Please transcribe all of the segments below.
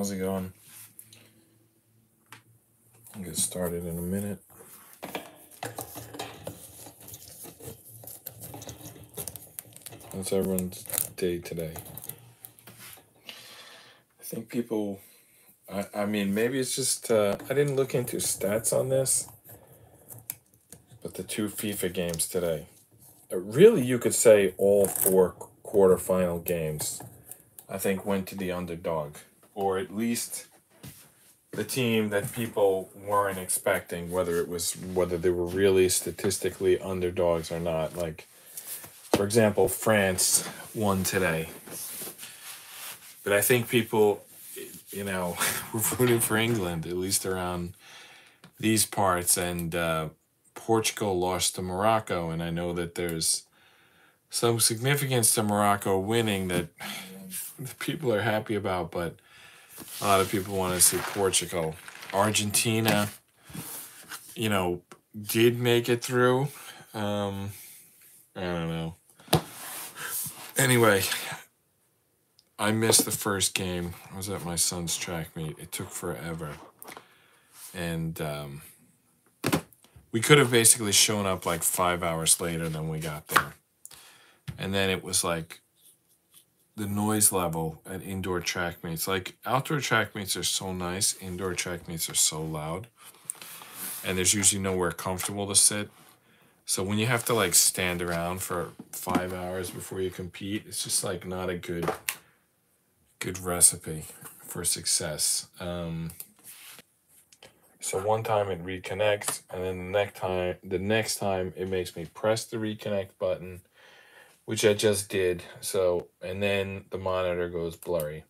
How's it going? I'll get started in a minute. How's everyone's day today? I think people, I, I mean, maybe it's just, uh, I didn't look into stats on this, but the two FIFA games today. Uh, really, you could say all four quarterfinal games, I think, went to the underdog, or at least the team that people weren't expecting, whether it was whether they were really statistically underdogs or not. Like, for example, France won today, but I think people, you know, were rooting for England at least around these parts, and uh, Portugal lost to Morocco, and I know that there's some significance to Morocco winning that people are happy about, but a lot of people want to see Portugal. Argentina, you know, did make it through. Um, I don't know. Anyway, I missed the first game. I was at my son's track meet. It took forever. And um, we could have basically shown up like five hours later than we got there. And then it was like the noise level at indoor track meets. Like outdoor track meets are so nice, indoor track meets are so loud. And there's usually nowhere comfortable to sit. So when you have to like stand around for five hours before you compete, it's just like not a good good recipe for success. Um, so one time it reconnects, and then the next time the next time it makes me press the reconnect button which I just did. So, and then the monitor goes blurry.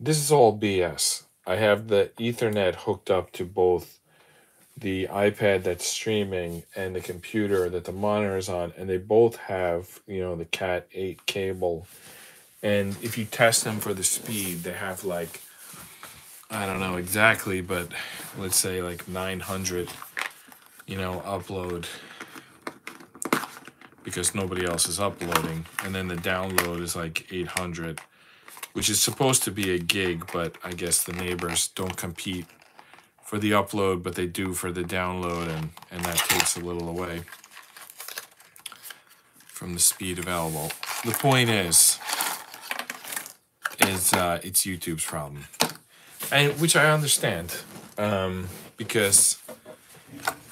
This is all BS. I have the Ethernet hooked up to both the iPad that's streaming and the computer that the monitor is on, and they both have, you know, the Cat 8 cable. And if you test them for the speed, they have like, I don't know exactly, but let's say like 900, you know, upload because nobody else is uploading. And then the download is like 800, which is supposed to be a gig, but I guess the neighbors don't compete for the upload, but they do for the download, and, and that takes a little away from the speed available. The point is, is uh, it's YouTube's problem, and which I understand, um, because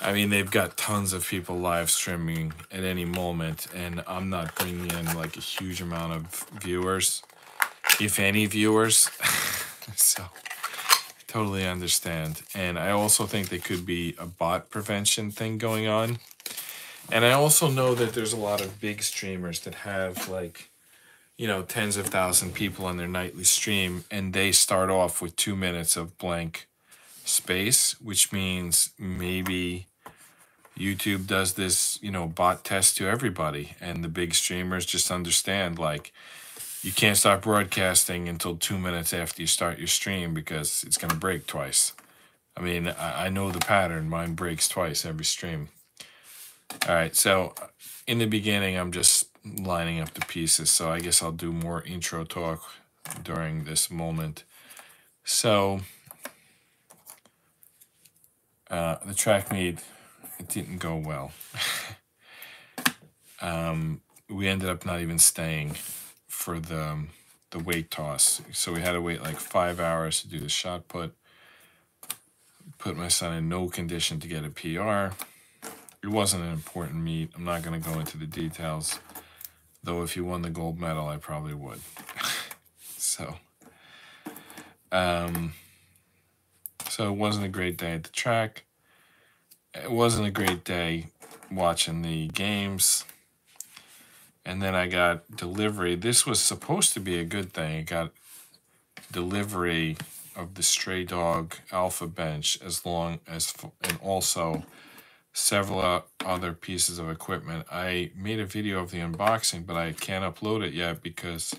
I mean, they've got tons of people live streaming at any moment, and I'm not bringing in like a huge amount of viewers, if any viewers. so, totally understand. And I also think there could be a bot prevention thing going on. And I also know that there's a lot of big streamers that have like, you know, tens of thousand people on their nightly stream, and they start off with two minutes of blank space, which means maybe YouTube does this, you know, bot test to everybody, and the big streamers just understand like you can't start broadcasting until two minutes after you start your stream because it's gonna break twice. I mean, I, I know the pattern. Mine breaks twice every stream. All right, so in the beginning, I'm just lining up the pieces. So I guess I'll do more intro talk during this moment. So uh, the track meet it didn't go well. um, we ended up not even staying for the the weight toss, so we had to wait like five hours to do the shot put. Put my son in no condition to get a PR. It wasn't an important meet. I'm not going to go into the details, though. If you won the gold medal, I probably would. so, um, so it wasn't a great day at the track it wasn't a great day watching the games. And then I got delivery. This was supposed to be a good thing. I got delivery of the Stray Dog Alpha Bench as long as, and also several other pieces of equipment. I made a video of the unboxing, but I can't upload it yet because,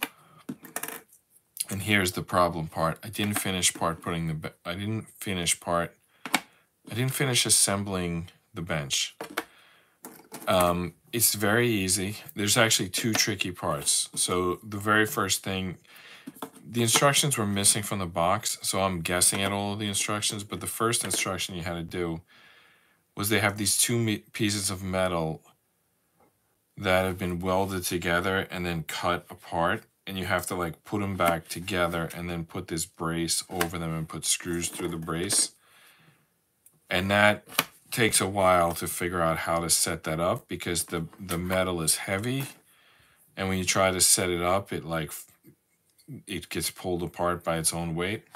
and here's the problem part. I didn't finish part putting the, I didn't finish part I didn't finish assembling the bench. Um, it's very easy. There's actually two tricky parts. So the very first thing, the instructions were missing from the box, so I'm guessing at all of the instructions. But the first instruction you had to do was they have these two pieces of metal that have been welded together and then cut apart, and you have to like put them back together and then put this brace over them and put screws through the brace. And that takes a while to figure out how to set that up because the the metal is heavy. And when you try to set it up it like it gets pulled apart by its own weight.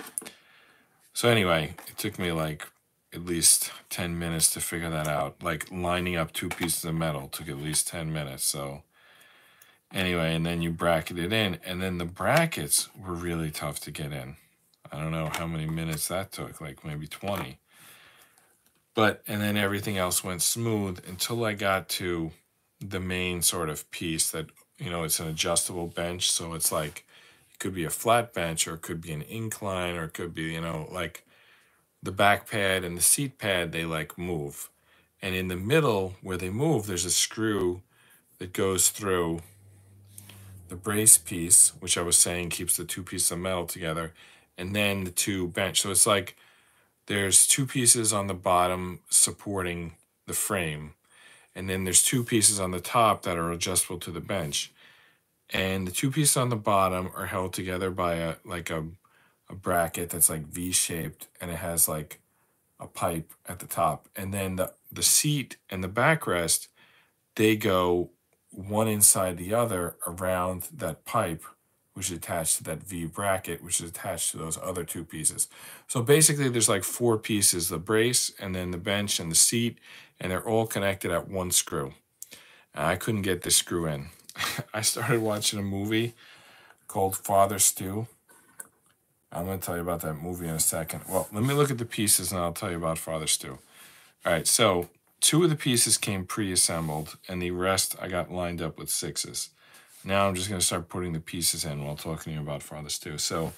So anyway it took me like at least 10 minutes to figure that out like lining up two pieces of metal took at least 10 minutes. So anyway and then you bracket it in and then the brackets were really tough to get in. I don't know how many minutes that took like maybe 20 but and then everything else went smooth until I got to the main sort of piece that you know it's an adjustable bench. So it's like it could be a flat bench or it could be an incline or it could be you know like the back pad and the seat pad they like move. And in the middle where they move there's a screw that goes through the brace piece which i was saying keeps the two pieces of metal together and then the two bench. So it's like there's two pieces on the bottom supporting the frame, and then there's two pieces on the top that are adjustable to the bench. And the two pieces on the bottom are held together by a like a, a bracket that's like V-shaped and it has like a pipe at the top. And then the, the seat and the backrest, they go one inside the other around that pipe which is attached to that V bracket, which is attached to those other two pieces. So basically there's like four pieces, the brace and then the bench and the seat, and they're all connected at one screw. And I couldn't get this screw in. I started watching a movie called Father Stu. I'm going to tell you about that movie in a second. Well, let me look at the pieces and I'll tell you about Father Stu. All right, so two of the pieces came pre-assembled and the rest I got lined up with sixes. Now I'm just going to start putting the pieces in while talking to you about Father Stu. So,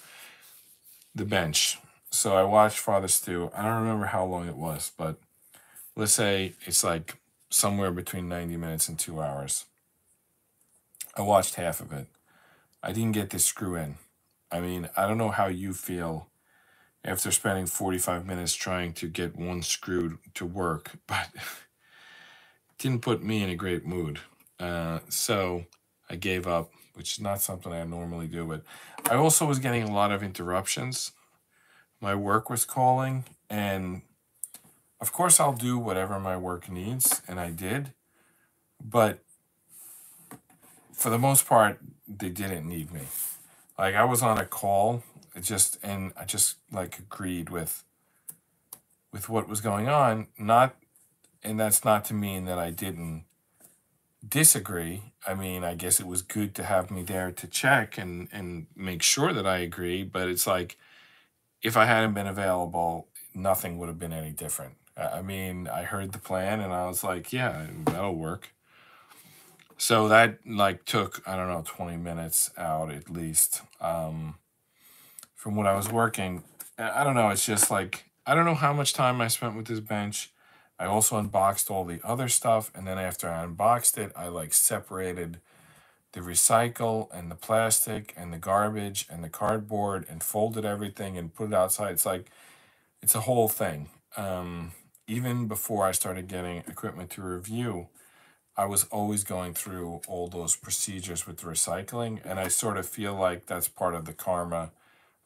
the bench. So I watched Father Stu. I don't remember how long it was, but let's say it's like somewhere between 90 minutes and two hours. I watched half of it. I didn't get this screw in. I mean, I don't know how you feel after spending 45 minutes trying to get one screw to work, but it didn't put me in a great mood. Uh, so I gave up, which is not something I normally do. But I also was getting a lot of interruptions. My work was calling, and of course, I'll do whatever my work needs, and I did. But for the most part, they didn't need me. Like I was on a call, it just and I just like agreed with with what was going on. Not, and that's not to mean that I didn't disagree. I mean, I guess it was good to have me there to check and and make sure that I agree, but it's like if I hadn't been available, nothing would have been any different. I mean, I heard the plan and I was like, yeah, that'll work. So that like took, I don't know, 20 minutes out at least um, from what I was working. I don't know, it's just like I don't know how much time I spent with this bench I also unboxed all the other stuff, and then after I unboxed it, I like separated the recycle and the plastic and the garbage and the cardboard and folded everything and put it outside. It's like it's a whole thing. Um, even before I started getting equipment to review, I was always going through all those procedures with the recycling, and I sort of feel like that's part of the karma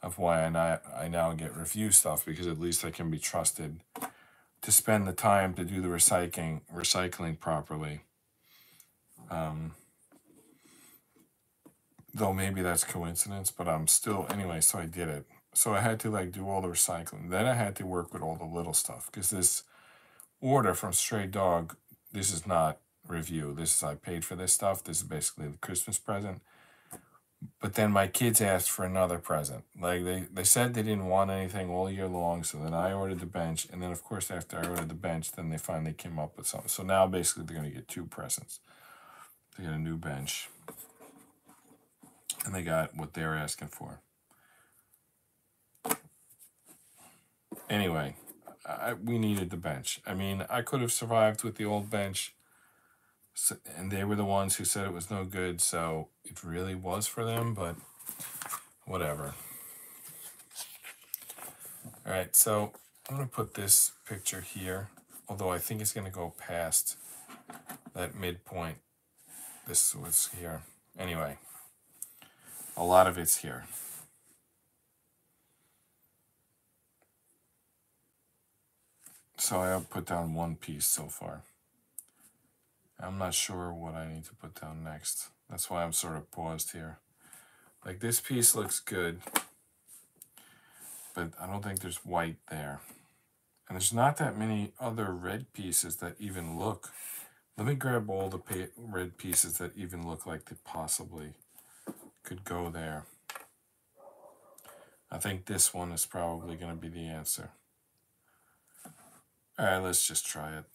of why I I now get review stuff because at least I can be trusted to spend the time to do the recycling recycling properly. Um, though maybe that's coincidence, but I'm still anyway. So I did it. So I had to like do all the recycling. Then I had to work with all the little stuff because this order from Stray Dog. This is not review. This is I paid for this stuff. This is basically the Christmas present. But then my kids asked for another present. Like they, they said they didn't want anything all year long, so then I ordered the bench, and then of course after I ordered the bench, then they finally came up with something. So now basically they're gonna get two presents. They get a new bench, and they got what they're asking for. Anyway, I, we needed the bench. I mean, I could have survived with the old bench so, and they were the ones who said it was no good so it really was for them but whatever. All right, so I'm gonna put this picture here, although I think it's gonna go past that midpoint. This was here. Anyway, a lot of it's here. So I have put down one piece so far. I'm not sure what I need to put down next. That's why I'm sort of paused here. Like this piece looks good, but I don't think there's white there. And there's not that many other red pieces that even look. Let me grab all the red pieces that even look like they possibly could go there. I think this one is probably going to be the answer. All right, let's just try it.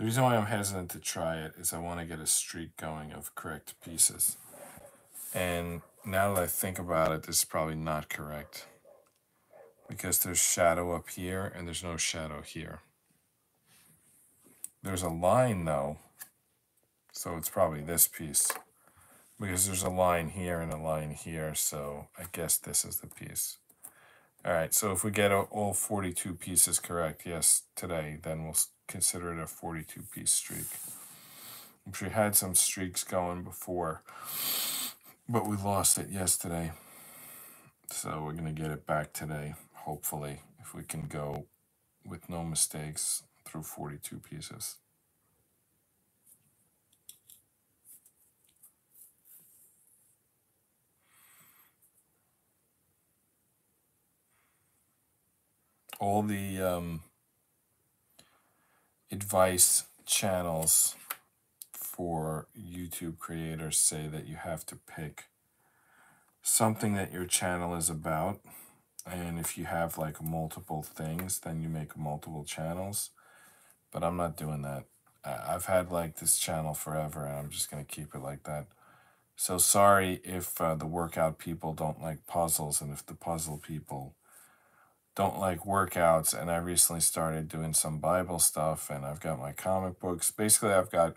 The reason why I'm hesitant to try it is I want to get a streak going of correct pieces. And now that I think about it, this is probably not correct. Because there's shadow up here and there's no shadow here. There's a line though, so it's probably this piece. Because there's a line here and a line here, so I guess this is the piece. All right, so if we get all 42 pieces correct, yes, today, then we'll consider it a 42 piece streak. We had some streaks going before, but we lost it yesterday. So we're going to get it back today, hopefully, if we can go with no mistakes through 42 pieces. all the um, advice channels for YouTube creators say that you have to pick something that your channel is about. And if you have like multiple things, then you make multiple channels. But I'm not doing that. I've had like this channel forever and I'm just going to keep it like that. So sorry if uh, the workout people don't like puzzles and if the puzzle people don't like workouts and I recently started doing some Bible stuff and I've got my comic books. Basically, I've got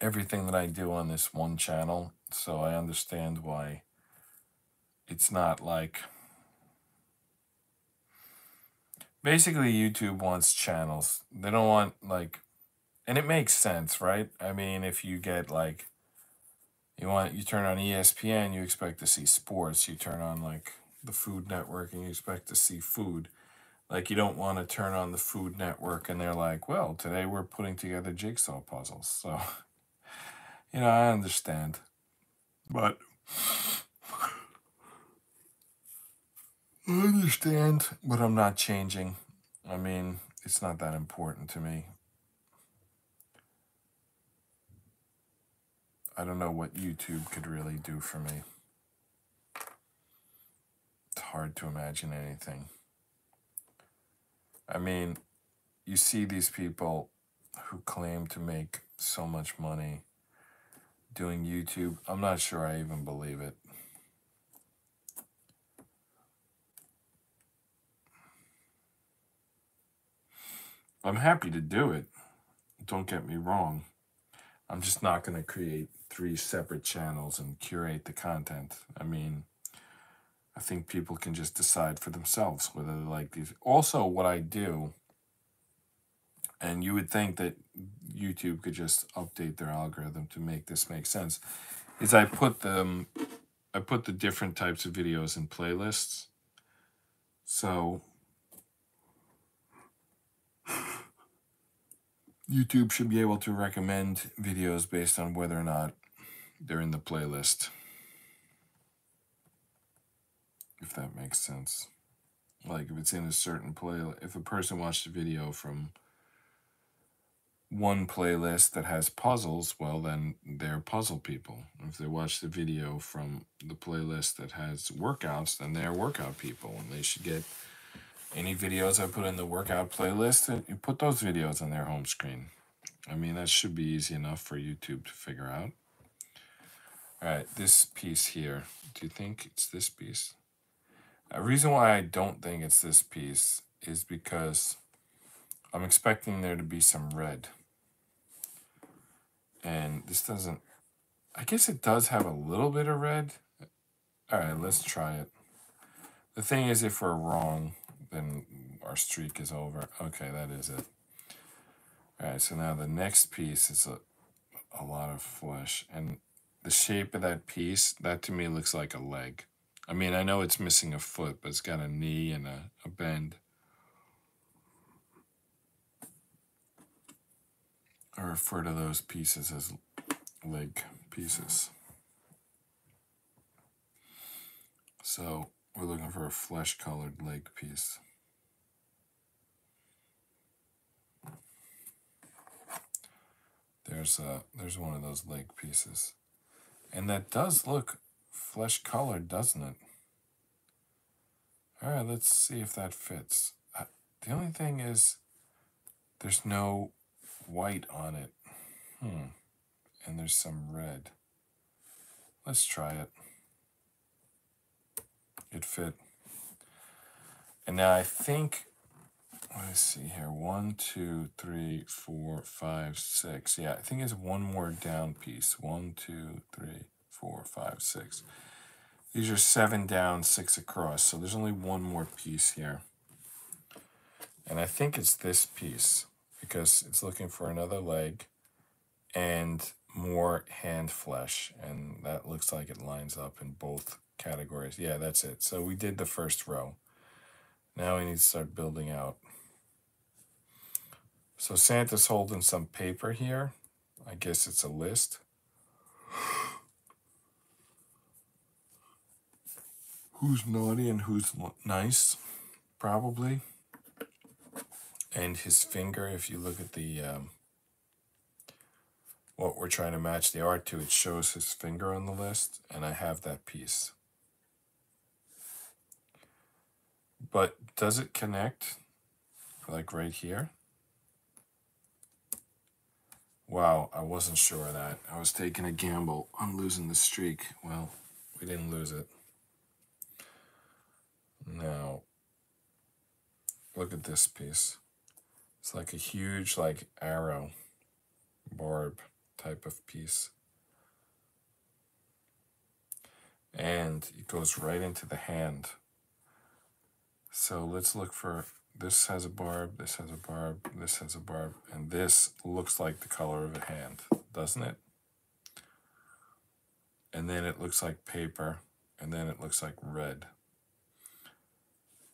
everything that I do on this one channel, so I understand why it's not like basically YouTube wants channels. They don't want like and it makes sense, right? I mean, if you get like you want you turn on ESPN, you expect to see sports. You turn on like the Food Network and you expect to see food. Like you don't want to turn on the Food Network and they're like, well, today we're putting together jigsaw puzzles. So, you know, I understand. But I understand, but I'm not changing. I mean, it's not that important to me. I don't know what YouTube could really do for me hard to imagine anything. I mean, you see these people who claim to make so much money doing YouTube. I'm not sure I even believe it. I'm happy to do it. Don't get me wrong. I'm just not going to create three separate channels and curate the content. I mean, I think people can just decide for themselves whether they like these. Also, what I do, and you would think that YouTube could just update their algorithm to make this make sense, is I put them, I put the different types of videos in playlists. So YouTube should be able to recommend videos based on whether or not they're in the playlist if that makes sense. Like if it's in a certain play, if a person watched a video from one playlist that has puzzles, well, then they're puzzle people. If they watch the video from the playlist that has workouts, then they're workout people, and they should get any videos I put in the workout playlist. You put those videos on their home screen. I mean, that should be easy enough for YouTube to figure out. All right, this piece here. Do you think it's this piece? A reason why I don't think it's this piece is because I'm expecting there to be some red. And this doesn't, I guess it does have a little bit of red. All right, let's try it. The thing is, if we're wrong, then our streak is over. Okay, that is it. All right, so now the next piece is a, a lot of flesh. And the shape of that piece, that to me looks like a leg. I mean, I know it's missing a foot, but it's got a knee and a, a bend. I refer to those pieces as leg pieces. So we're looking for a flesh colored leg piece. There's a, there's one of those leg pieces. And that does look flesh colored, doesn't it? All right, let's see if that fits. Uh, the only thing is there's no white on it. Hmm. And there's some red. Let's try it. It fit. And now I think, let's see here. One, two, three, four, five, six. Yeah, I think it's one more down piece. One, two, three, four, five, six. These are seven down, six across. So there's only one more piece here. And I think it's this piece because it's looking for another leg and more hand flesh. And that looks like it lines up in both categories. Yeah, that's it. So we did the first row. Now we need to start building out. So Santa's holding some paper here. I guess it's a list. Who's naughty and who's nice, probably. And his finger, if you look at the um, what we're trying to match the art to, it shows his finger on the list, and I have that piece. But does it connect? Like right here? Wow, I wasn't sure of that. I was taking a gamble on losing the streak. Well, we didn't lose it. Now, look at this piece. It's like a huge, like, arrow, barb type of piece. And it goes right into the hand. So let's look for, this has a barb, this has a barb, this has a barb, and this looks like the color of a hand, doesn't it? And then it looks like paper, and then it looks like red.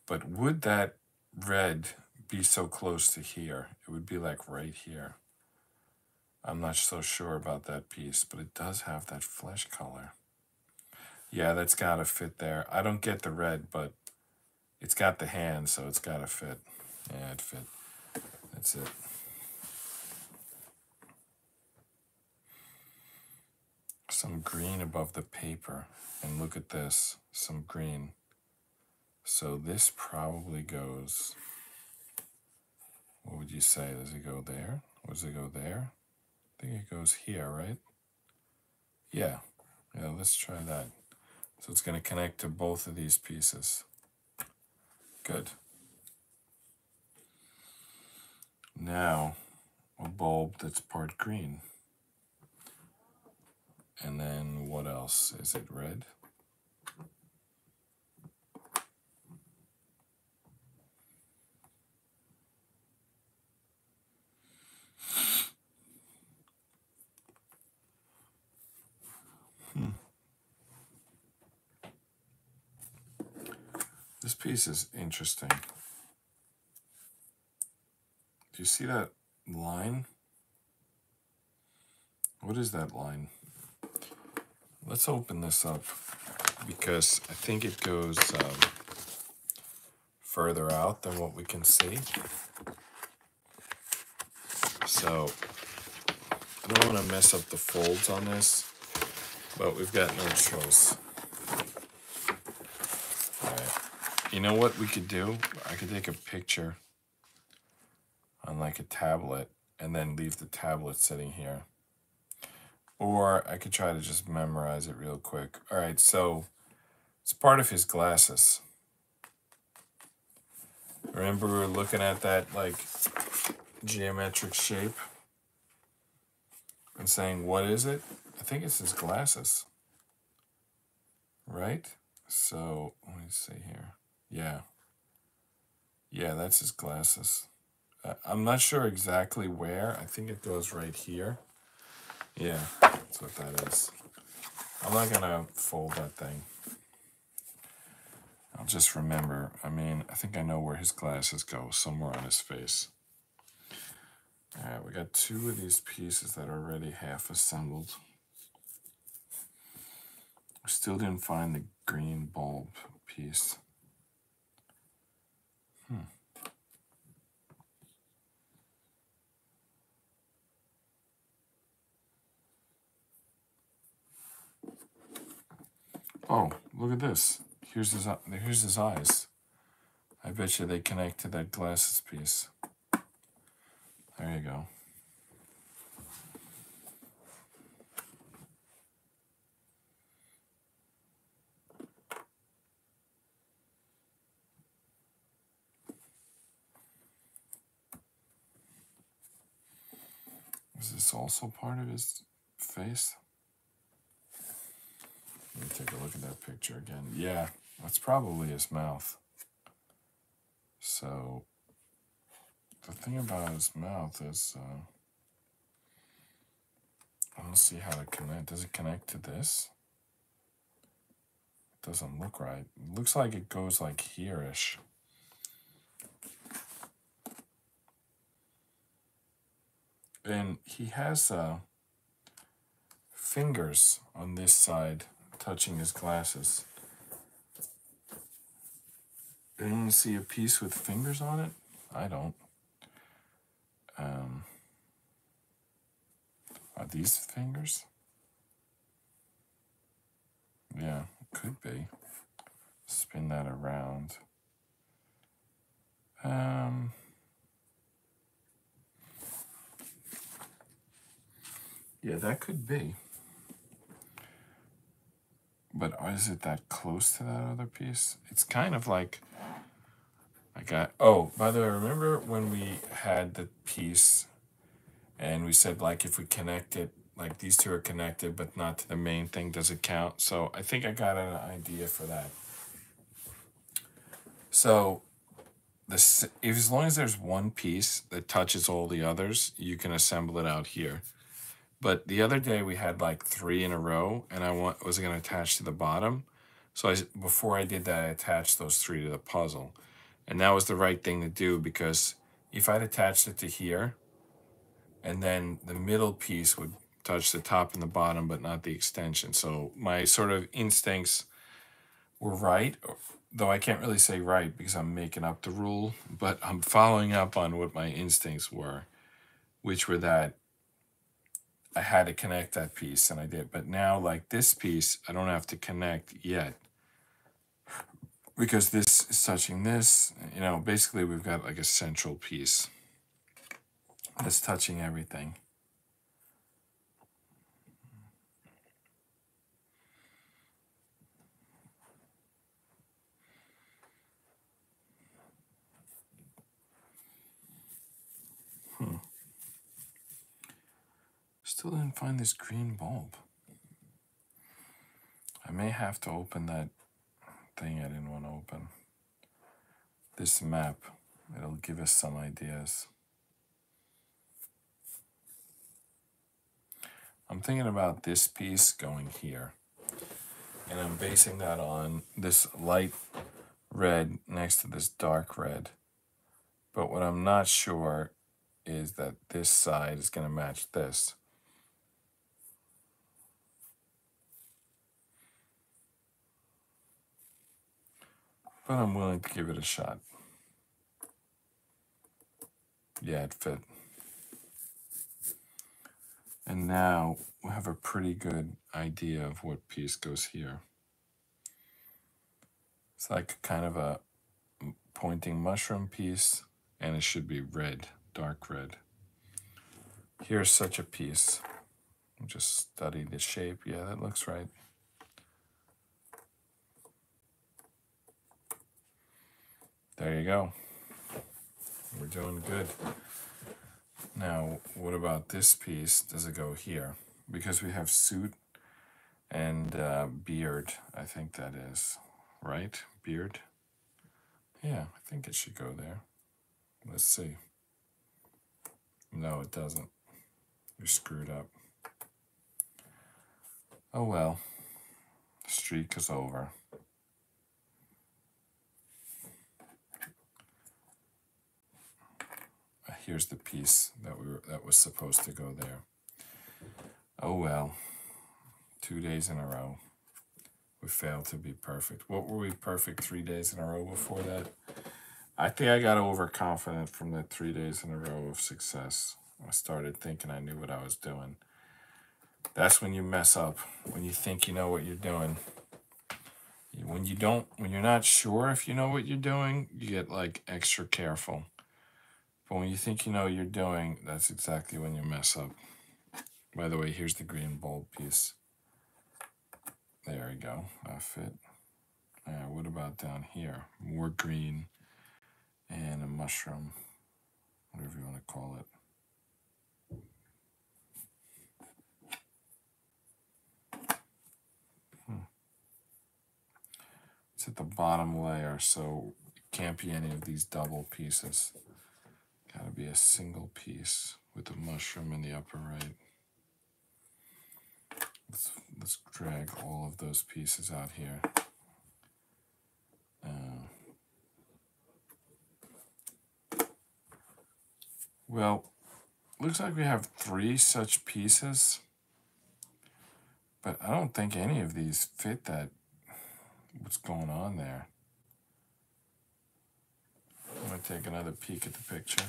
But would that red be so close to here? It would be like right here. I'm not so sure about that piece, but it does have that flesh color. Yeah, that's got to fit there. I don't get the red, but it's got the hand, so it's got to fit. Yeah, it fit. That's it. Some green above the paper. And look at this, some green. So this probably goes, what would you say? Does it go there? Does it go there? I think it goes here, right? Yeah. Yeah, let's try that. So it's going to connect to both of these pieces. Good. Now, a bulb that's part green. And then what else? Is it red? This piece is interesting. Do you see that line? What is that line? Let's open this up because I think it goes um, further out than what we can see. So I don't want to mess up the folds on this, but we've got no choice. You know what we could do? I could take a picture on like a tablet and then leave the tablet sitting here. Or I could try to just memorize it real quick. All right, so it's part of his glasses. Remember we were looking at that like geometric shape and saying, what is it? I think it's his glasses. Right? So, let me see here. Yeah. Yeah, that's his glasses. Uh, I'm not sure exactly where. I think it goes right here. Yeah, that's what that is. I'm not gonna fold that thing. I'll just remember. I mean, I think I know where his glasses go, somewhere on his face. All right, we got two of these pieces that are already half assembled. I still didn't find the green bulb piece. Oh, look at this. Here's his here's his eyes. I bet you they connect to that glasses piece. There you go. Is this also part of his face? Let me take a look at that picture again. Yeah, that's probably his mouth. So, the thing about his mouth is, uh, I don't see how to connect. Does it connect to this? It doesn't look right. It looks like it goes like here-ish. And he has uh, fingers on this side touching his glasses. Anyone see a piece with fingers on it? I don't. Um, are these fingers? Yeah, could be. Spin that around. Um, yeah, that could be. But is it that close to that other piece? It's kind of like I got. Oh, by the way, remember when we had the piece and we said like if we connect it, like these two are connected but not to the main thing, does it count? So I think I got an idea for that. So this, if as long as there's one piece that touches all the others, you can assemble it out here. But the other day we had like three in a row, and I want was going to attach to the bottom. So I, before I did that, I attached those three to the puzzle. And that was the right thing to do because if I'd attached it to here, and then the middle piece would touch the top and the bottom, but not the extension. So my sort of instincts were right, though I can't really say right because I'm making up the rule, but I'm following up on what my instincts were, which were that I had to connect that piece and I did. But now like this piece, I don't have to connect yet because this is touching this. You know, basically we've got like a central piece that's touching everything. Still didn't find this green bulb. I may have to open that thing I didn't want to open. This map, it'll give us some ideas. I'm thinking about this piece going here. And I'm basing that on this light red next to this dark red. But what I'm not sure is that this side is going to match this. But I'm willing to give it a shot. Yeah, it fit. And now we have a pretty good idea of what piece goes here. It's like kind of a pointing mushroom piece, and it should be red, dark red. Here's such a piece. Just study the shape. Yeah, that looks right. There you go. We're doing good. Now, what about this piece? Does it go here? because we have suit and uh, beard. I think that is right. Beard. Yeah, I think it should go there. Let's see. No, it doesn't. You're screwed up. Oh well. The streak is over. Here's the piece that we were, that was supposed to go there. Oh well. Two days in a row. We failed to be perfect. What were we perfect three days in a row before that? I think I got overconfident from the three days in a row of success. I started thinking I knew what I was doing. That's when you mess up, when you think you know what you're doing. When you don't, when you're not sure if you know what you're doing, you get like extra careful. But when you think you know what you're doing, that's exactly when you mess up. By the way, here's the green bulb piece. There we go, that fit. Uh, what about down here? More green and a mushroom, whatever you want to call it. It's at the bottom layer, so it can't be any of these double pieces. Be a single piece with the mushroom in the upper right. Let's, let's drag all of those pieces out here. Uh, well, looks like we have three such pieces, but I don't think any of these fit that what's going on there. I'm to take another peek at the picture.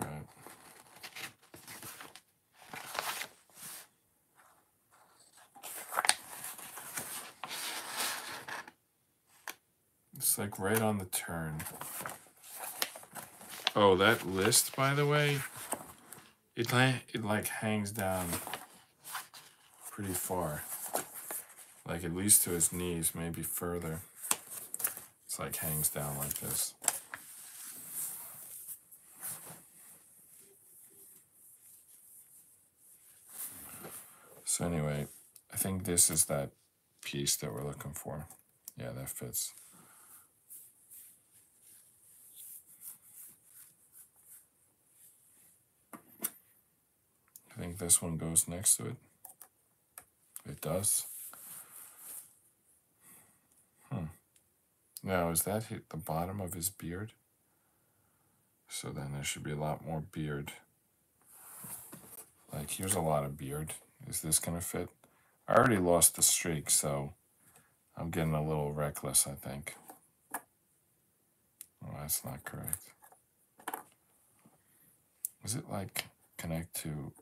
All right. It's like right on the turn. Oh, that list, by the way, it, it like hangs down pretty far. Like at least to his knees, maybe further. It's like hangs down like this. So anyway, I think this is that piece that we're looking for. Yeah, that fits. I think this one goes next to it. It does. Hmm. Now, is that hit the bottom of his beard? So then there should be a lot more beard. Like, here's a lot of beard. Is this going to fit? I already lost the streak, so I'm getting a little reckless, I think. Oh, that's not correct. Is it like connect to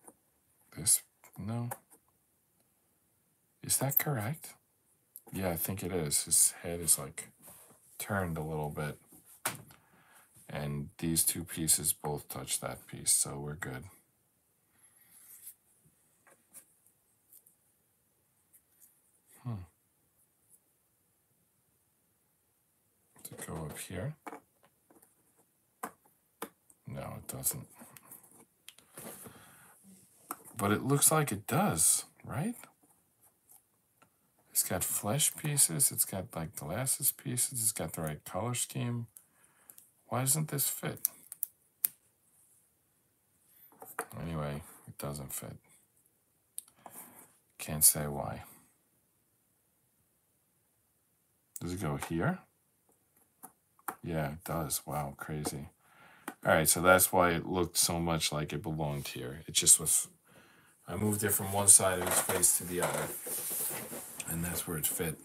this? No. Is that correct? Yeah, I think it is. His head is like turned a little bit. And these two pieces both touch that piece, so we're good. Hmm. To go up here. No, it doesn't. But it looks like it does, right? It's got flesh pieces. It's got like glasses pieces. It's got the right color scheme. Why doesn't this fit? Anyway, it doesn't fit. Can't say why. Does it go here? Yeah, it does. Wow, crazy. All right, so that's why it looked so much like it belonged here. It just was, I moved it from one side of his face to the other and that's where it fit.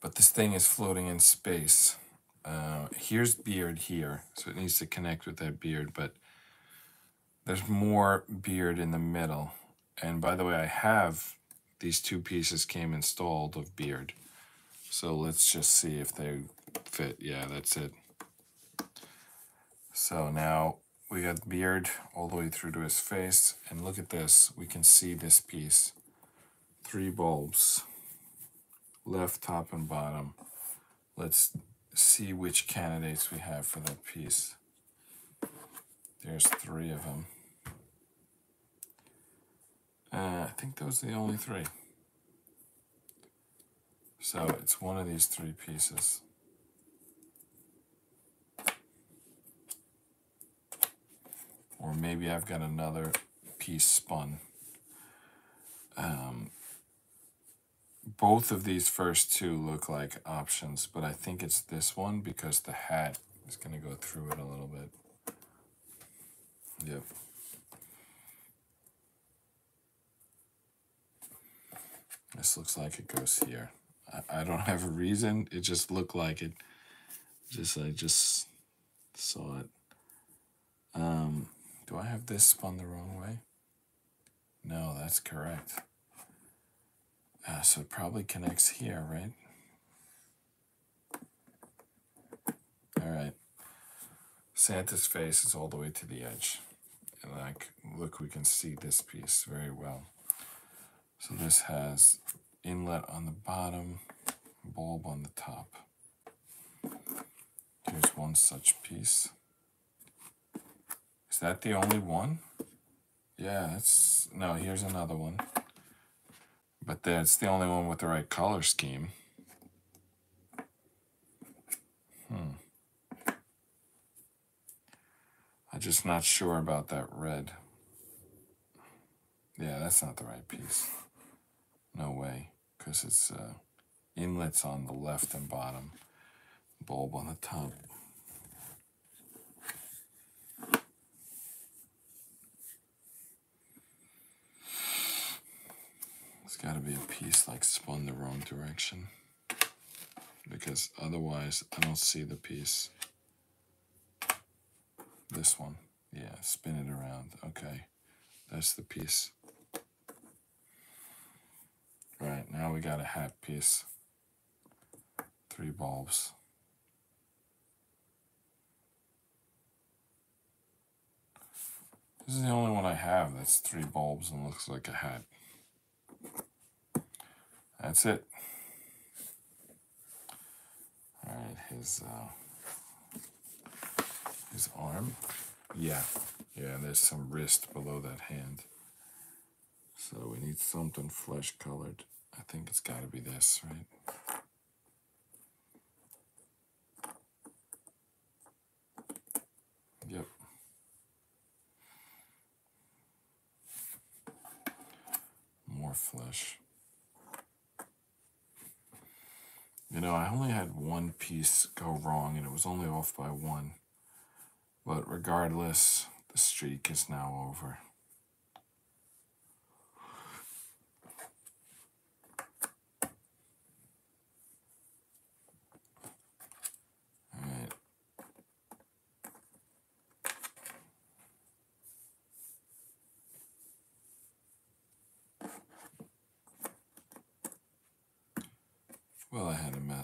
But this thing is floating in space. Uh, here's beard here, so it needs to connect with that beard, but there's more beard in the middle. And by the way, I have these two pieces came installed of beard. So let's just see if they fit. Yeah, that's it. So now we got beard all the way through to his face. And look at this. We can see this piece three bulbs, left, top, and bottom. Let's see which candidates we have for that piece. There's three of them. Uh, I think those are the only three. So it's one of these three pieces. Or maybe I've got another piece spun. Um, both of these first two look like options, but I think it's this one because the hat is going to go through it a little bit. Yep. This looks like it goes here. I, I don't have a reason. It just looked like it. Just I just saw it. Um, do I have this spun the wrong way? No, that's correct. Uh, so it probably connects here, right? All right. Santa's face is all the way to the edge. And like, look, we can see this piece very well. So this has inlet on the bottom, bulb on the top. Here's one such piece. Is that the only one? Yeah, that's, no, here's another one. But that's the only one with the right color scheme. Hmm. I'm just not sure about that red. Yeah, that's not the right piece. No way, because it's uh, inlets on the left and bottom, bulb on the top. Got to be a piece like spun the wrong direction. Because otherwise, I don't see the piece. This one. Yeah, spin it around. Okay. That's the piece. Right, now we got a hat piece. Three bulbs. This is the only one I have that's three bulbs and looks like a hat. That's it. All right, his uh, his arm. Yeah, yeah. There's some wrist below that hand. So we need something flesh colored. I think it's got to be this, right? Yep. More flesh. You know, I only had one piece go wrong and it was only off by one. But regardless, the streak is now over. Alright. Well, I had a me-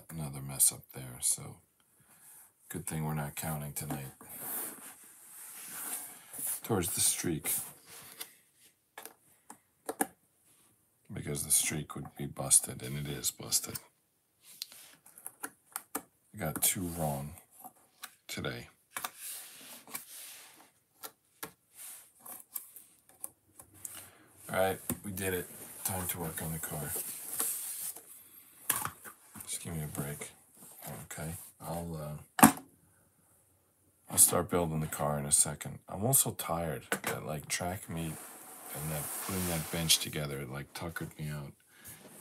up there, so good thing we're not counting tonight. Towards the streak. Because the streak would be busted, and it is busted. I got two wrong today. All right, we did it. Time to work on the car. Just give me a break. Okay, I'll uh, I'll start building the car in a second. I'm also tired. That like track meet and that putting that bench together it like tuckered me out.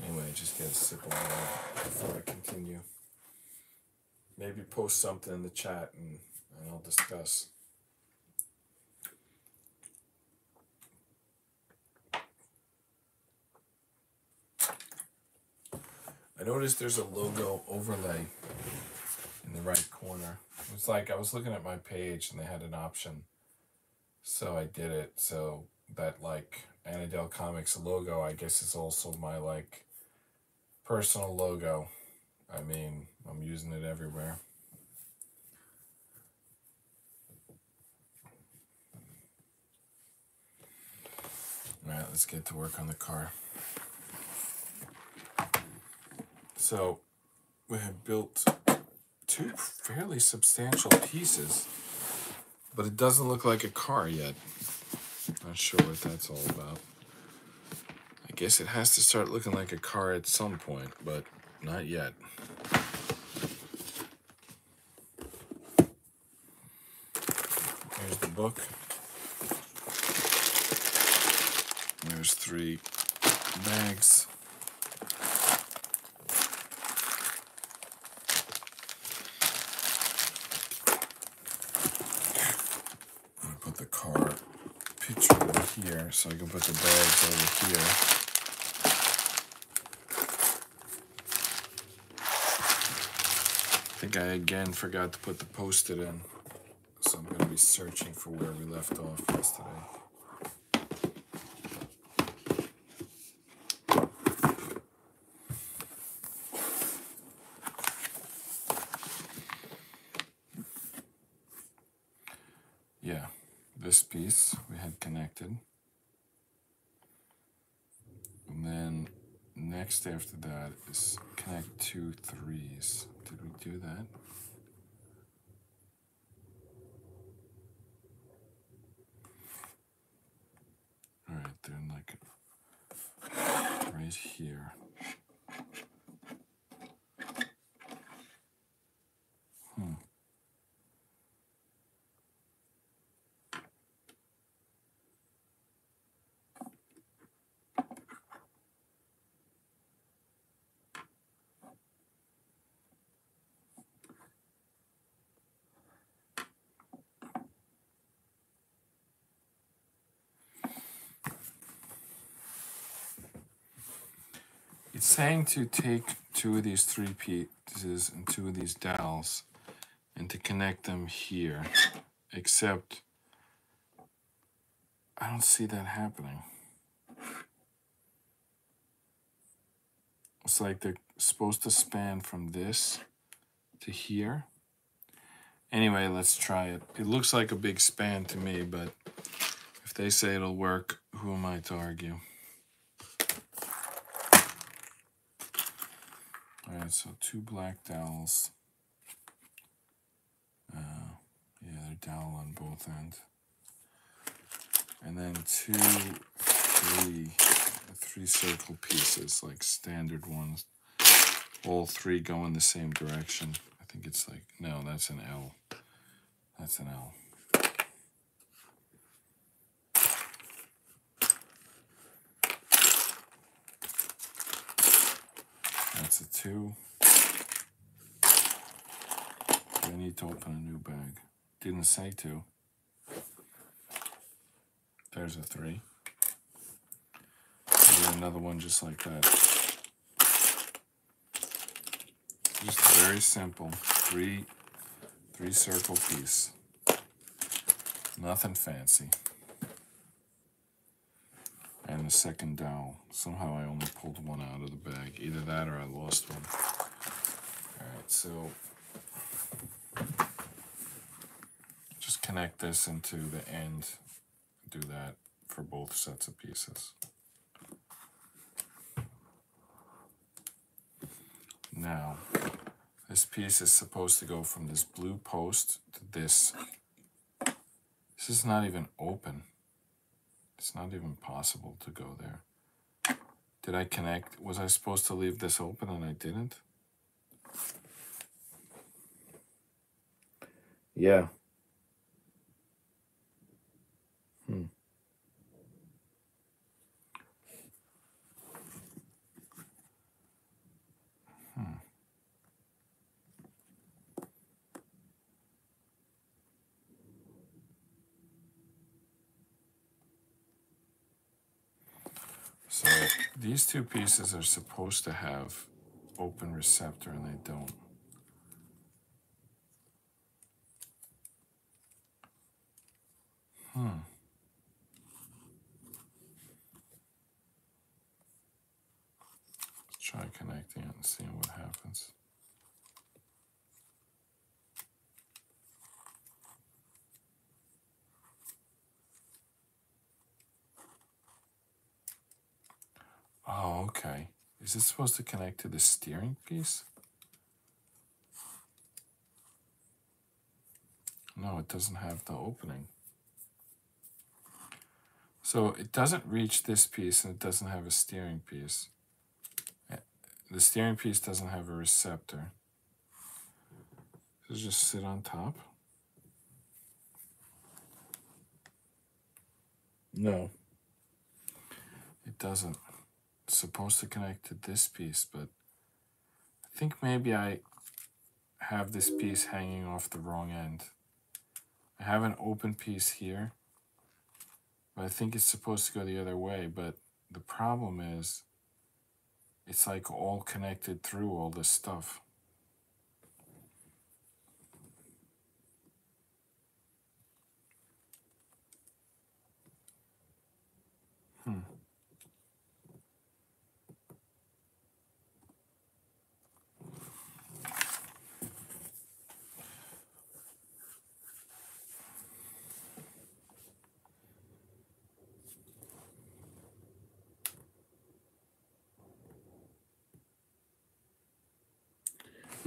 Anyway, just get a sip of water before I continue. Maybe post something in the chat and, and I'll discuss. I noticed there's a logo overlay the right corner. It was like I was looking at my page and they had an option. So I did it. So that like Annadale Comics logo, I guess is also my like personal logo. I mean, I'm using it everywhere. All right, let's get to work on the car. So, we have built two fairly substantial pieces. But it doesn't look like a car yet. Not sure what that's all about. I guess it has to start looking like a car at some point, but not yet. Here's the book. There's three bags. I'm gonna put the car picture over here so I can put the bags over here. I think I again forgot to put the post-it in. So I'm gonna be searching for where we left off yesterday. Yeah, this piece we had connected. And then after that is connect two threes. Did we do that? All right, then like right here. It's saying to take two of these three pieces and two of these dowels and to connect them here, except I don't see that happening. It's like they're supposed to span from this to here. Anyway, let's try it. It looks like a big span to me, but if they say it'll work, who am I to argue? All right, so two black dowels. Uh, yeah, they're dowel on both ends. And then two, three, three circle pieces, like standard ones. All three go in the same direction. I think it's like, no, that's an L. That's an L. That's a two. I need to open a new bag. Didn't say two. There's a three. Another one just like that. Just very simple. Three, three circle piece. Nothing fancy. And the second dowel. Somehow I only pulled one out of the bag. Either that or I lost one. Alright, so just connect this into the end. Do that for both sets of pieces. Now, this piece is supposed to go from this blue post to this. This is not even open. It's not even possible to go there. Did I connect? Was I supposed to leave this open and I didn't? Yeah. Hmm. Hmm. So these two pieces are supposed to have open receptor and they don't. Hmm. Let's try connecting it and seeing what happens. Oh, okay. Is this supposed to connect to the steering piece? No, it doesn't have the opening. So it doesn't reach this piece and it doesn't have a steering piece. Eh, The steering piece doesn't have a receptor. Does it just sit on top? No. It doesn't. Supposed to connect to this piece, but I think maybe I have this piece hanging off the wrong end. I have an open piece here, but I think it's supposed to go the other way. But the problem is, it's like all connected through all this stuff. Hmm.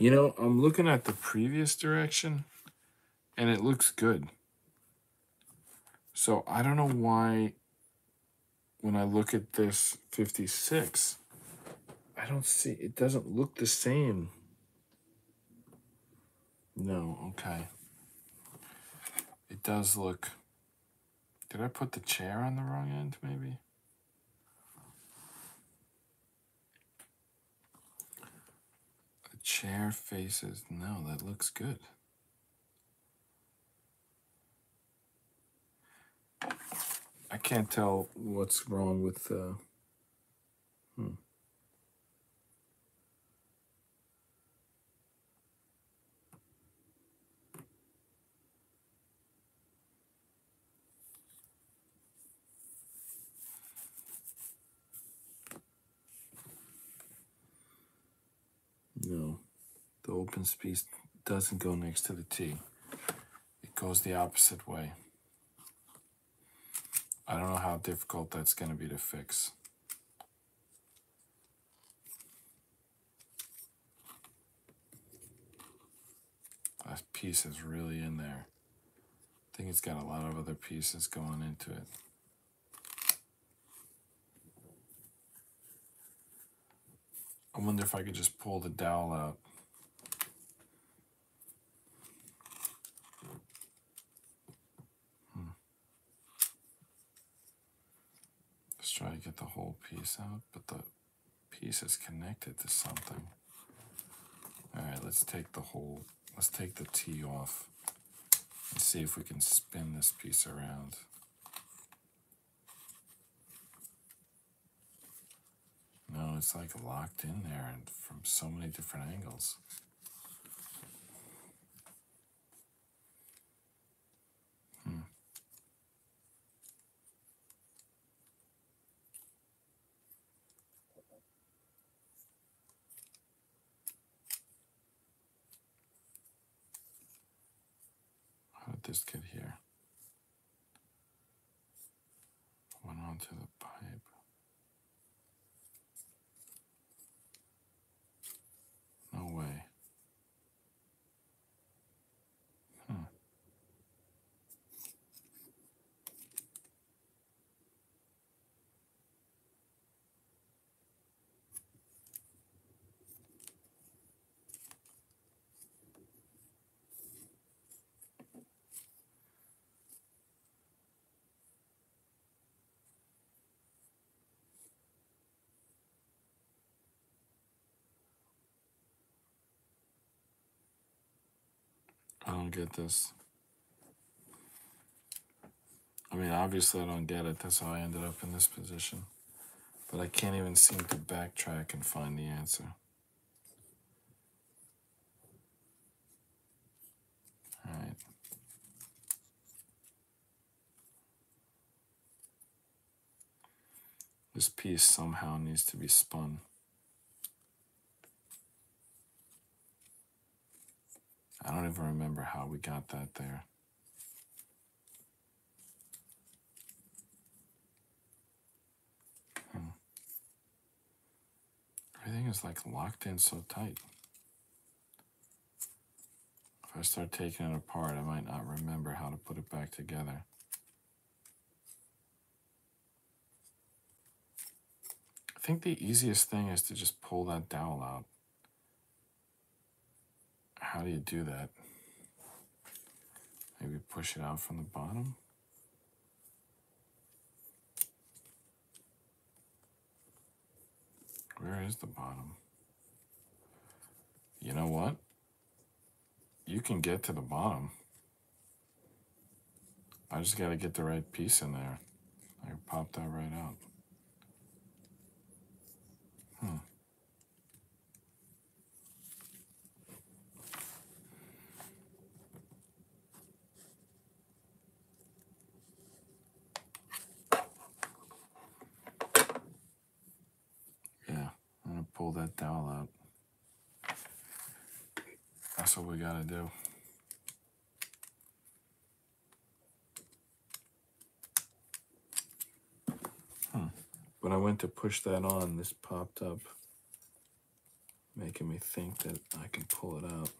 You know, I'm looking at the previous direction and it looks good. So I don't know why when I look at this 56, I don't see it doesn't look the same. No, okay. It does look. Did I put the chair on the wrong end, maybe? Chair faces. No, that looks good. I can't tell what's wrong with. Uh, hmm. No, the open space doesn't go next to the T. It goes the opposite way. I don't know how difficult that's going to be to fix. That piece is really in there. I think it's got a lot of other pieces going into it. I wonder if I could just pull the dowel out. Hmm. Let's try to get the whole piece out, but the piece is connected to something. All right, let's take the whole, let's take the T off and see if we can spin this piece around. No, it's like locked in there and from so many different angles. Hmm. How did this get here? Went onto the pipe. No way. Hmm. I don't get this. I mean, obviously, I don't get it. That's how I ended up in this position. But I can't even seem to backtrack and find the answer. All right. This piece somehow needs to be spun. I don't even remember how we got that there. Hmm. Everything is like locked in so tight. If I I start taking it apart, I might not remember how to put it back together. I think the easiest thing is to just pull that dowel out. How do you do that? Maybe push it out from the bottom? Where is the bottom? You know what? You can get to the bottom. I just got to get the right piece in there. I pop that right out. Hmm. Pull that dowel out. That's what we gotta do. Hmm. When I went to push that on, this popped up, making me think that I can pull it out.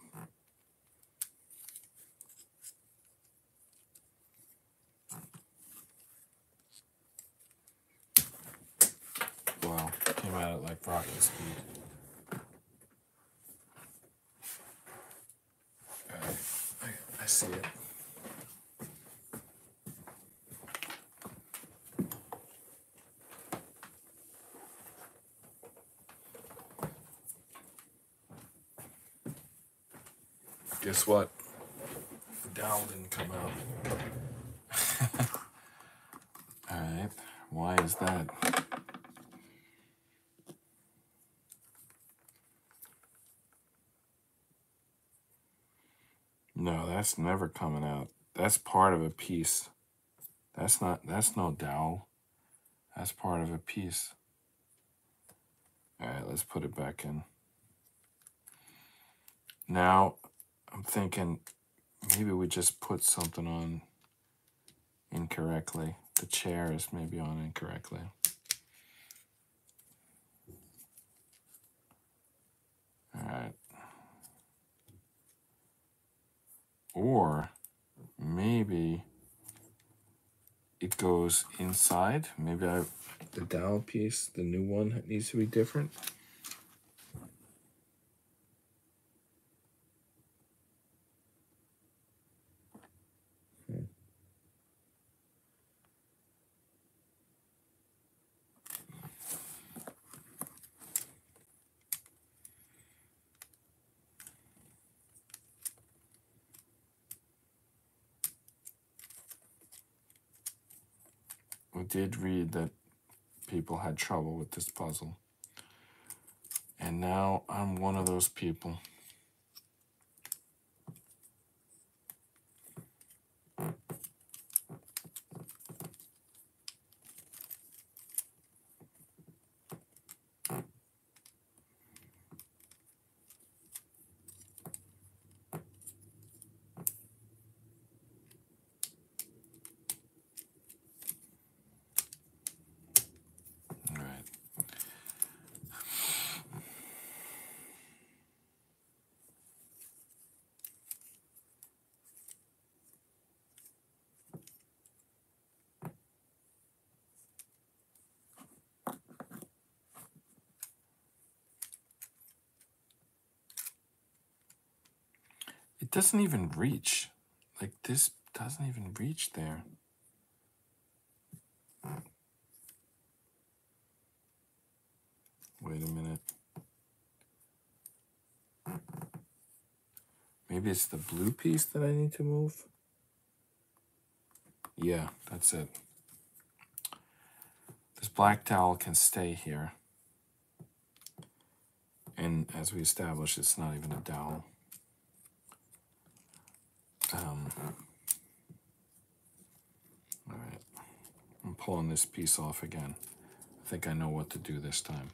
At it like rocket speed. Alright, I, I see it. Guess what? The dowel didn't come out. Alright, why is that? No, that's never coming out. That's part of a piece. That's not, that's no dowel. That's part of a piece. Alright, let's put it back in. Now, I'm thinking maybe we just put something on incorrectly. The chair is maybe on incorrectly. All right. Or maybe it goes inside. Maybe I the dowel piece, the new one needs to be different. I did read that people had trouble with this puzzle. And now I'm one of those people. It doesn't even reach. Like this doesn't even reach there. Wait a minute. Maybe it's the blue piece that I need to move? Yeah, that's it. This black towel can stay here. And as we established, it's not even a dowel. Um, all right. I'm pulling this piece off again. I think I know what to do this time.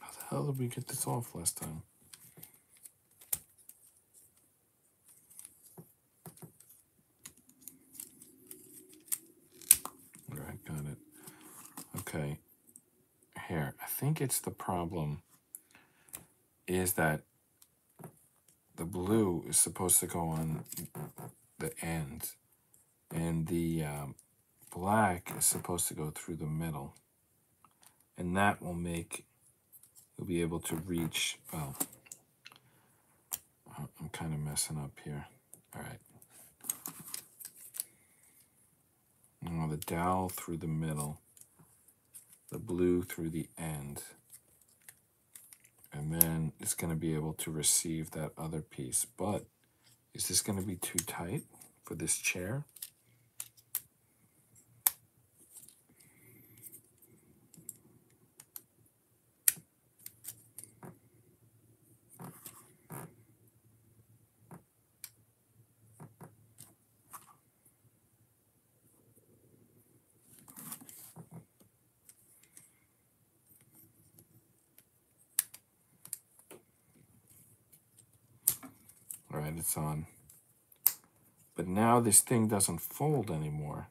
How the hell did we get this off last time? Got it. Okay. Here, I think it's the problem is that the blue is supposed to go on the end, and the um, black is supposed to go through the middle, and that will make you'll be able to reach. Well, I'm kind of messing up here. All right. Now the dowel through the middle, the blue through the end and then it's going to be able to receive that other piece. But is this going to be too tight for this chair? On. But now this thing doesn't fold anymore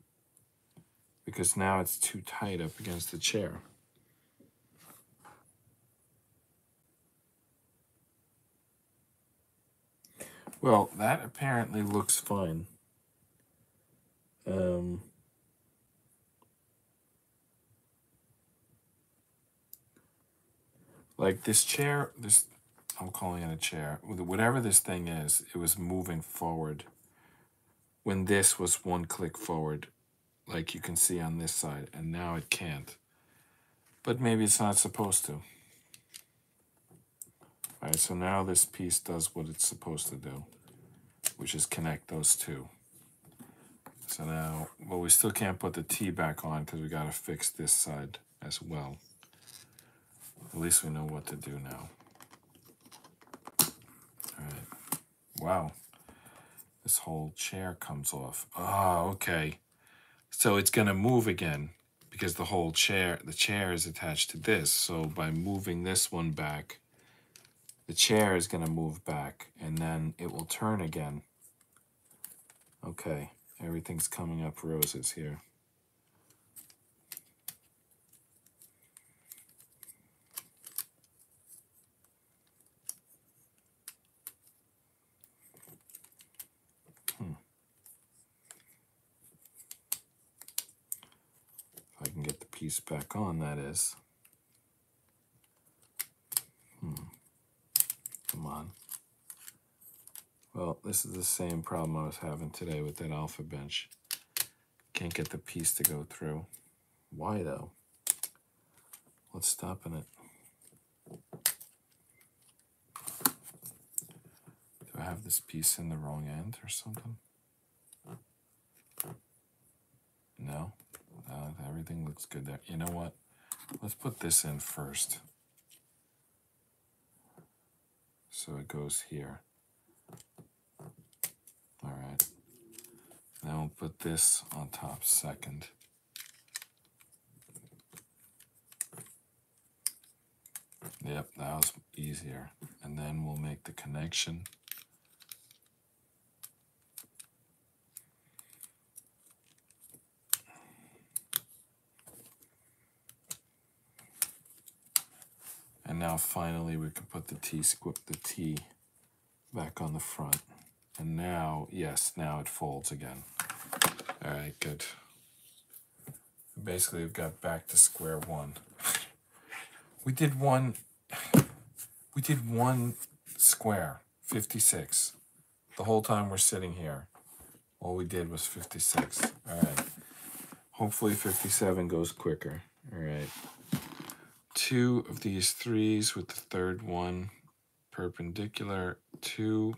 because now it's too tight up against the chair. Well, that apparently looks fine. Um, like this chair, this I'm calling it a chair. Whatever this thing is, it was moving forward when this was one click forward, like you can see on this side, and now it can't. But maybe it's not supposed to. All right, so now this piece does what it's supposed to do, which is connect those two. So now, well, we still can't put the T back on because we got to fix this side as well. At least we know what to do now. Wow. This whole chair comes off. Oh, okay. So it's going to move again because the whole chair, the chair is attached to this. So by moving this one back, the chair is going to move back and then it will turn again. Okay, everything's coming up roses here. Piece back on, that is. Hmm. Come on. Well, this is the same problem I was having today with that alpha bench. Can't get the piece to go through. Why, though? What's stopping it? Do I have this piece in the wrong end or something? No? Uh, everything looks good there. You know what? Let's put this in first. So it goes here. All right. Now we'll put this on top second. Yep, that was easier. And then we'll make the connection. Finally we can put the T, squip the T back on the front. And now, yes, now it folds again. All right, good. Basically, we've got back to square one. we did one, we did one square, 56. The whole time we're sitting here, all we did was 56. All right. Hopefully 57 goes quicker. All right two of these threes with the third one perpendicular, two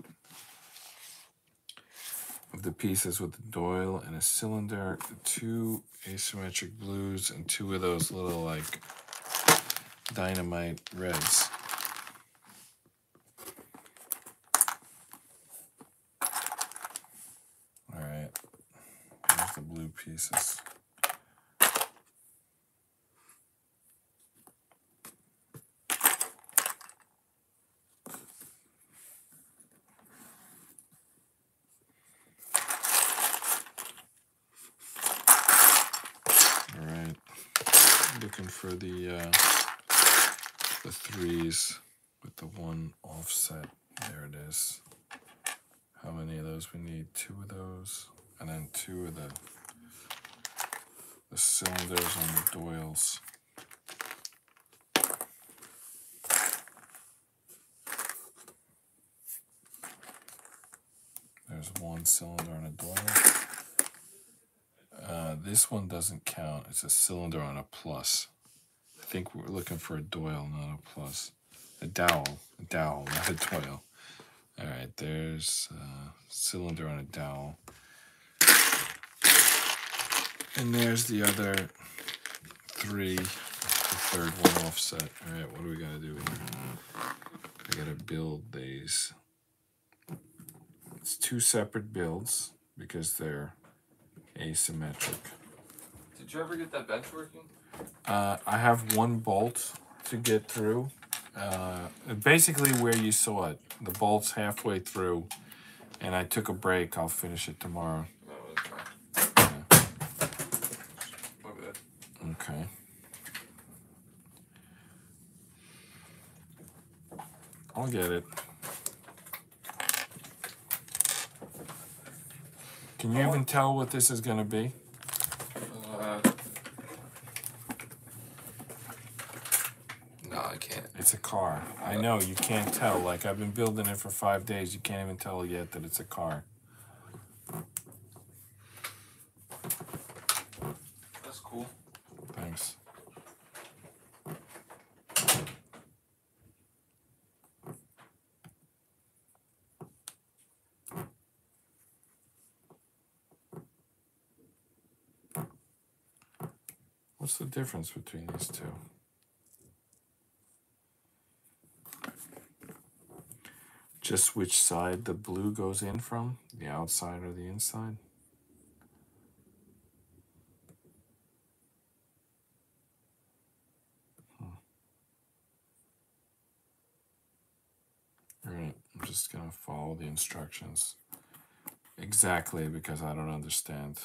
of the pieces with the Doyle and a cylinder, two asymmetric blues, and two of those little like dynamite reds. All right, the blue pieces. looking for the uh, the threes with the one offset. There it is. How many of we need? Two of those, and then two of the the cylinders on the Doyles. There's one cylinder on a Doyle. Uh, this one doesn't count. It's a cylinder on a plus. I think we're looking for a Doyle, not a plus. A dowel. A dowel, not a Doyle. All right, there's a cylinder on a dowel. And there's the other three, the third one offset. All right, what do we got to do? I got to build these. It's two separate builds because they're asymmetric. Did you ever get that bench working? Uh, I have one bolt to get through. Uh, basically, where you saw it, the bolt's halfway through, and I took a break. I'll finish it tomorrow. Okay. I'll get it. Can you even tell what this is going to be? No, I can't. It's a car. I know, you can't tell. Like, I've been building it for five days. You can't even tell yet that it's a car. That's cool. Thanks. What's the difference between these two? Just which side the blue goes in from? The outside or the inside? Hmm. Alright, I'm just gonna follow the instructions exactly because I don't understand.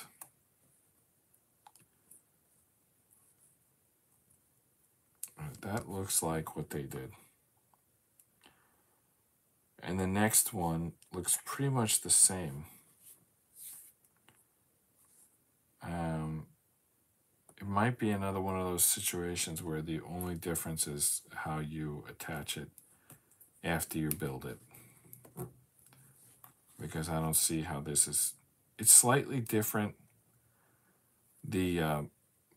That looks like what they did. And the next one looks pretty much the same. Um, it might be another one of those situations where the only difference is how you attach it after you build it. Because I don't see how this is. It's slightly different. The uh,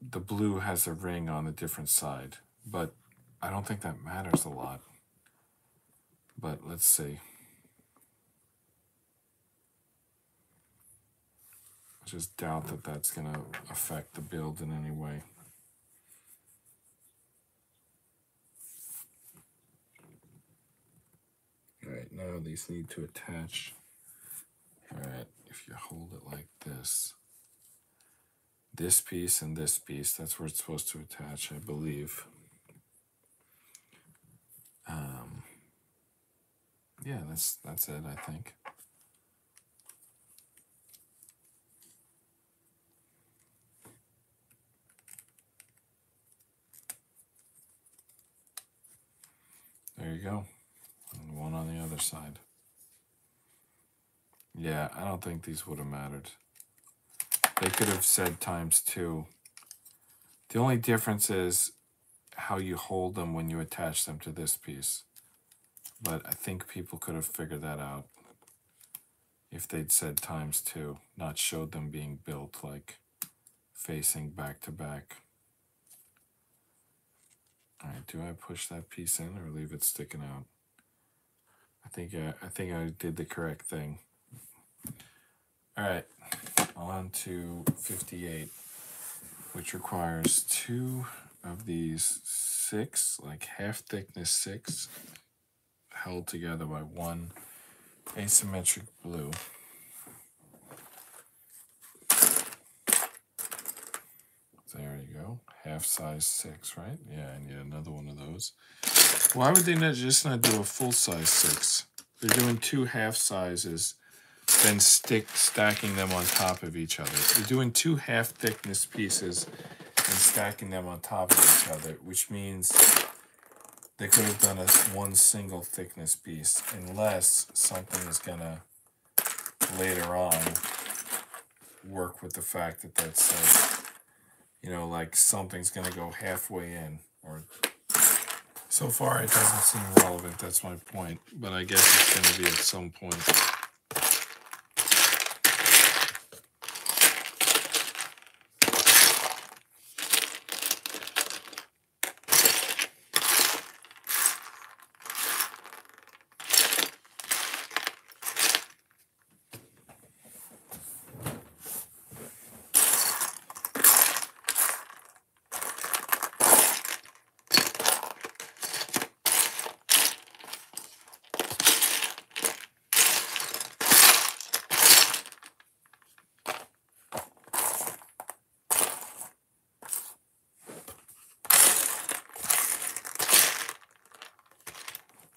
the blue has a ring on the different side, but I don't think that matters a lot. But let's see. I just doubt that that's going to affect the build in any way. All right, now these need to attach. All right, if you hold it like this, this piece and this piece, that's where it's supposed to attach, I believe. Yeah, that's that's it, I think. There you go. And one on the other side. Yeah, I don't think these would have mattered. They could have said times two. The only difference is how you hold them when you attach them to this piece. But I think people could have figured that out if they'd said times two, not showed them being built like facing back to back. All right, do I push that piece in or leave it sticking out? I think I, I think I did the correct thing. All right, on to 58, which requires two of these six, like half thickness six, held together by one asymmetric blue. There you go. Half size six, right? Yeah, I need another one of those. Why would they not just not do a full size six? They're doing two half sizes, then stick stacking them on top of each other. They're doing two half thickness pieces and stacking them on top of each other, which means they could have done a one single thickness piece, unless something is gonna later on work with the fact that that's like, you know, like something's gonna go halfway in, or so far it doesn't seem relevant. That's my point, but I guess it's gonna be at some point.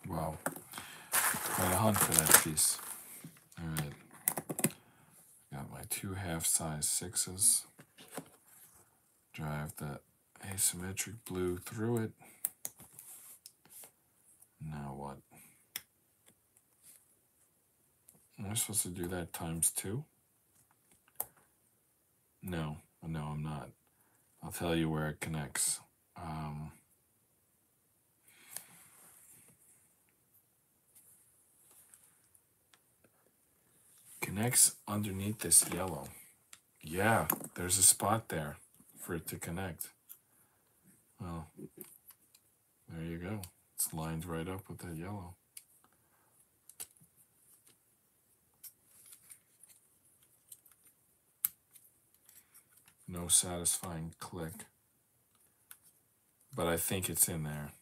Wow. Quite a hunt for that piece. Alright. Got my size sixes. Drive the asymmetric blue through it. Now what? Am I supposed to do that times two? No, no, I'm not. I'll tell you where it connects. Um, connects underneath this yellow. Yeah, there's a spot there for it to connect. Well, there you go. It's lined right up with that yellow. No satisfying click. But I think it's in there.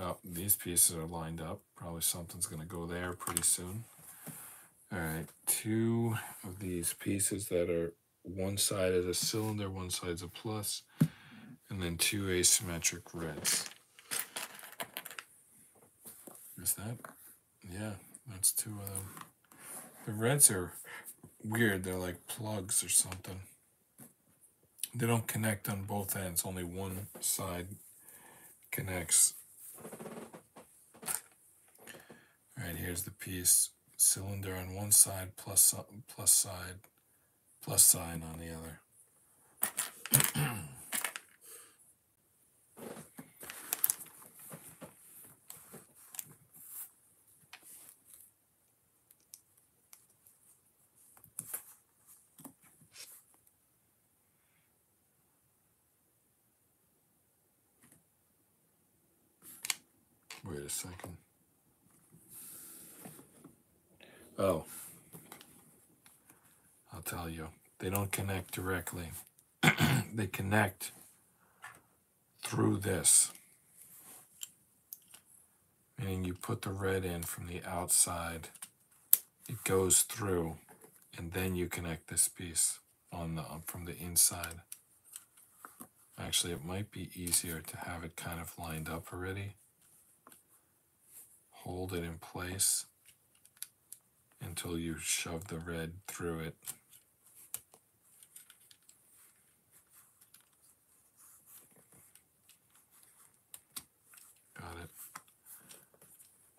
Oh, these pieces are lined up. Probably something's going to go there pretty soon. All right, two of these pieces that are one side is a cylinder, one side's a plus, and then two asymmetric reds. Is that? Yeah, that's two of them. The reds are weird. They're like plugs or something. They don't connect on both ends. Only one side connects. All right, here's the piece cylinder on one side plus plus side plus sign on the other. Wait a second. Oh. I'll tell you. They don't connect directly. they connect through this. Meaning you put the red in from the outside, it goes through, and then you connect this piece on the um, from the inside. Actually, it might be easier to have it kind of lined up already. Hold it in place until you shove the red through it. Got it.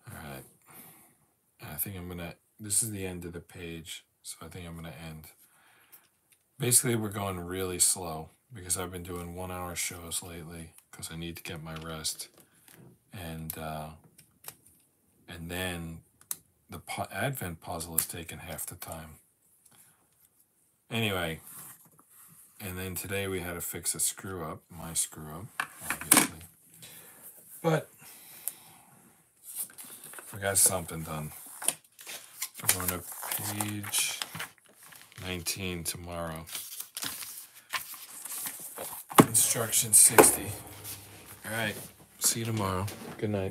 All right. And I think I'm gonna. This is the end of the page, so I think I'm gonna end. Basically, we're going really slow because I've been doing one-hour shows lately because I need to get my rest, and uh, and then the Advent puzzle has taken half the time. Anyway, and then today we had to fix a screw up, my screw up, obviously. But we got something done. We're going to page 19 tomorrow. Instruction 60. All right. See you tomorrow. Good night.